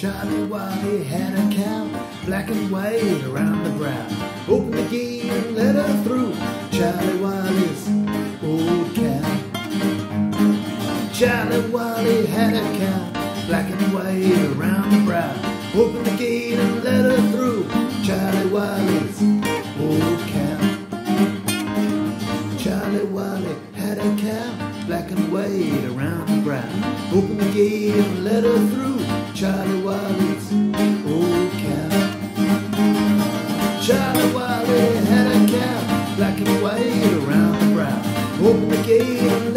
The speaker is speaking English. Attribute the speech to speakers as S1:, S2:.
S1: Charlie Warlie had a cow, black and white around the brow. Opened the gate and let her through. Charlie Warlie's old cow. Charlie Warlie had a cow, black and white around the brow. Opened the gate and let her through. Charlie Warlie's old cow. Charlie Warlie had a cow, black and white around the brow. Opened the gate and let her through. Charlie Charlie Warlie had a cow, black and white around the brow. Opened the gate